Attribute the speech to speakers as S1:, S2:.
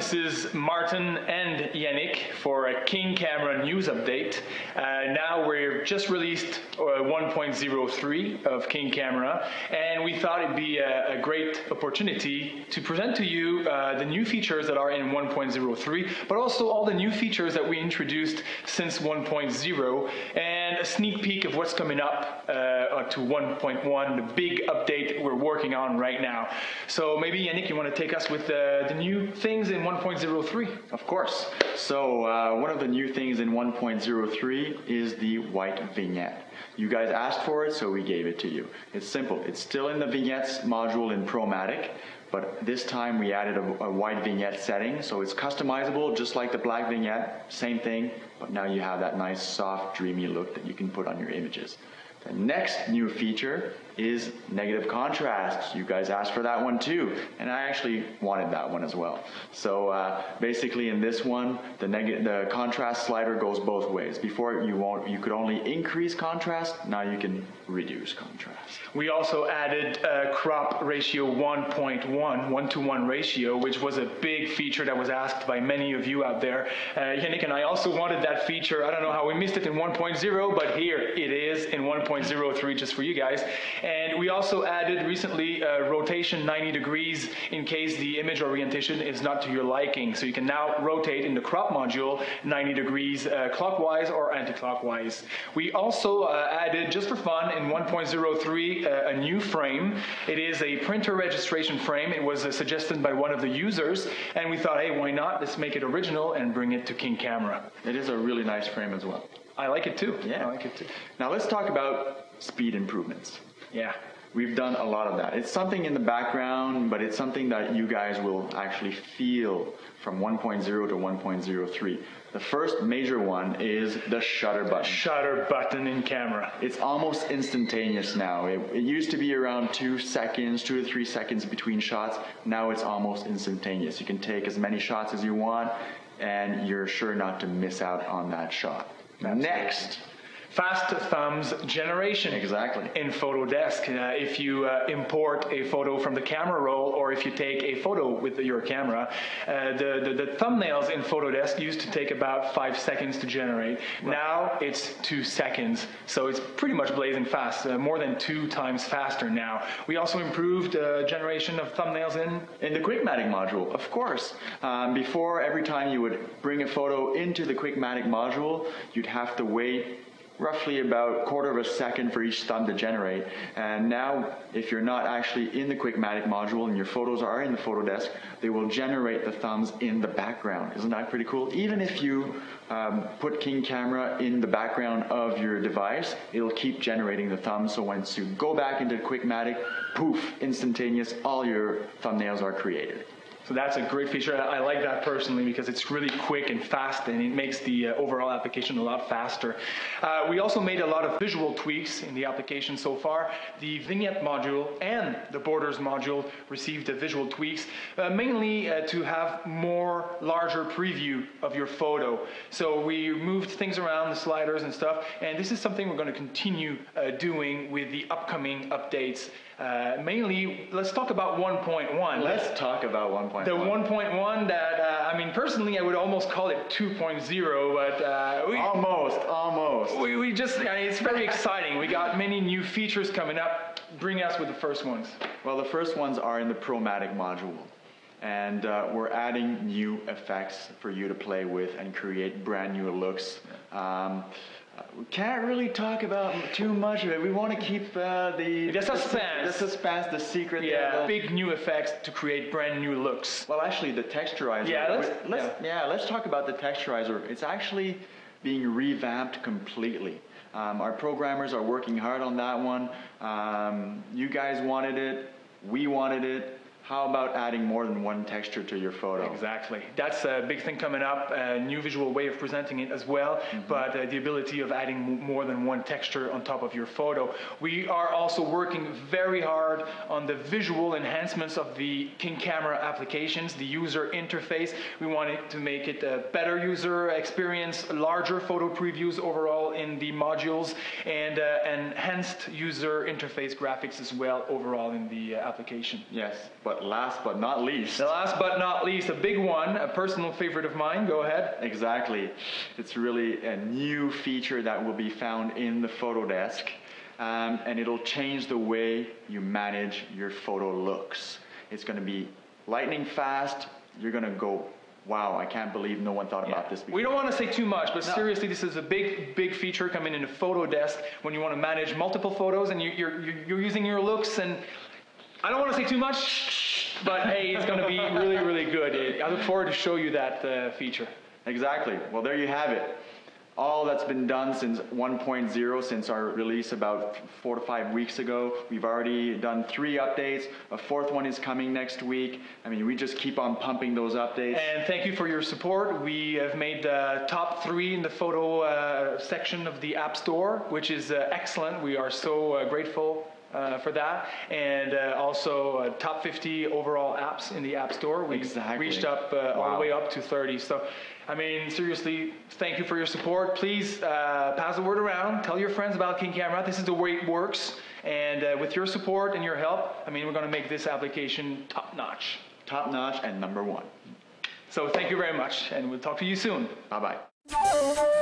S1: This is Martin and Yanik for a King Camera news update. Uh, now we've just released uh, 1.03 of King Camera, and we thought it'd be a, a great opportunity to present to you uh, the new features that are in 1.03, but also all the new features that we introduced since 1.0, and a sneak peek of what's coming up uh, to 1.1, the big update we're working on right now. So maybe Yanik, you want to take us with uh, the new things in 1.03?
S2: Of course. So uh, one of the new things in 1.03 is the white vignette. You guys asked for it, so we gave it to you. It's simple. It's still in the vignettes module in Promatic, but this time we added a, a white vignette setting, so it's customizable just like the black vignette, same thing, but now you have that nice soft dreamy look that you can put on your images. The next new feature is negative contrast. You guys asked for that one too, and I actually wanted that one as well. So uh, basically, in this one, the the contrast slider goes both ways. Before you won't you could only increase contrast. Now you can reduce contrast.
S1: We also added a crop ratio 1.1, one to one ratio, which was a big feature that was asked by many of you out there. Uh, Yanik and I also wanted that feature. I don't know how we missed it in 1.0, but here it is in 1.03 just for you guys. And we also added recently uh, rotation 90 degrees in case the image orientation is not to your liking. So you can now rotate in the crop module 90 degrees uh, clockwise or anti-clockwise. We also uh, added, just for fun, in 1.03 uh, a new frame. It is a printer registration frame. It was uh, suggested by one of the users, and we thought, hey, why not? Let's make it original and bring it to King Camera.
S2: It is a really nice frame as well.
S1: I like it too.
S2: Yeah,
S1: I like it too.
S2: Now let's talk about speed improvements.
S1: Yeah.
S2: We've done a lot of that. It's something in the background, but it's something that you guys will actually feel from 1.0 to 1.03. The first major one is the shutter button.
S1: Shutter button in camera.
S2: It's almost instantaneous now. It, it, used to be around two seconds, two to three seconds between shots. Now it's almost instantaneous. You can take as many shots as you want, and you're sure not to miss out on that shot. Next,
S1: fast thumbs generation.
S2: Exactly.
S1: In Photodesk, uh, if you uh, import a photo from the camera roll or if you take a photo with your camera, uh, the, the, the, thumbnails in Photodesk used to take about five seconds to generate. Right. Now it's two seconds. So it's pretty much blazing fast, uh, more than two times faster now. We also improved uh, generation of thumbnails in?
S2: In the Quickmatic module, of course. Um, before, every time you would bring a photo into the Quickmatic module, you'd have to wait roughly about quarter of a second for each thumb to generate. And now, if you're not actually in the Quickmatic module and your photos are in the photo desk, they will generate the thumbs in the background. Isn't that pretty cool? Even if you um, put King Camera in the background of your device, it'll keep generating the thumbs. So once you go back into Quickmatic, poof, instantaneous, all your thumbnails are created.
S1: So that's a great feature. I like that personally because it's really quick and fast and it makes the uh, overall application a lot faster. Uh, we also made a lot of visual tweaks in the application so far. The vignette module and the borders module received visual tweaks, uh, mainly uh, to have more larger preview of your photo. So we moved things around, the sliders and stuff, and this is something we're going to continue uh, doing with the upcoming updates. Mainly, let's talk about 1.1.
S2: Let's talk about 1.1.
S1: The 1.1 that, uh, I mean, personally, I would almost call it 2.0, but uh,
S2: we, almost, almost.
S1: We, we just, I mean, it's very exciting. We got many new features coming up. Bring us with the first ones.
S2: Well, the first ones are in the Promatic module. And uh, we're adding new effects for you to play with and create brand new looks. Um, we can't really talk about too much of it. We want to keep uh, the
S1: the suspense,
S2: the suspense, the secret.
S1: Yeah, big new effects to create brand new looks.
S2: Well, actually, the texturizer.
S1: Yeah, let's,
S2: let's yeah. yeah. let's talk about the texturizer. It's actually being revamped completely. Um, our programmers are working hard on that one. Um, you guys wanted it. We wanted it how about adding more than one texture to your photo?
S1: Exactly. That's a big thing coming up, a new visual way of presenting it as well, mm-hmm. but uh, the ability of adding more than one texture on top of your photo. We are also working very hard on the visual enhancements of the King Camera applications, the user interface. We wanted to make it a better user experience, larger photo previews overall in the modules, and uh, enhanced user interface graphics as well overall in the uh, application.
S2: Yes, but but last but not least,
S1: The last but not least, a big one, a personal favorite of mine. Go ahead.
S2: Exactly. It's really a new feature that will be found in the photo desk, um, and it'll change the way you manage your photo looks. It's going to be lightning fast. You're going to go, wow, I can't believe no one thought about this before.
S1: We don't want to say too much, but seriously, this is a big, big feature coming in the photo desk when you want to manage multiple photos and you're, you're, you're using your looks. And I don't want to say too much, but hey, it's going to be really, really good. I look forward to show you that uh, feature.
S2: Exactly. Well, there you have it. All that's been done since 1.0, since our release about four to five weeks ago. We've already done three updates. A fourth one is coming next week. I mean, we just keep on pumping those updates.
S1: And thank you for your support. We have made the top three in the photo uh, section of the App Store, which is uh, excellent. We are so uh, grateful uh, for that. And uh, also uh, top 50 overall apps in the App Store. We
S2: Exactly.
S1: reached up uh, all the way up to 30. So, I mean, seriously, thank you for your support. Please uh, pass the word around. Tell your friends about King Camera. This is the way it works. And uh, with your support and your help, I mean, we're going to make this application top notch.
S2: Top notch and number one.
S1: So thank you very much, and we'll talk to you soon.
S2: Bye bye.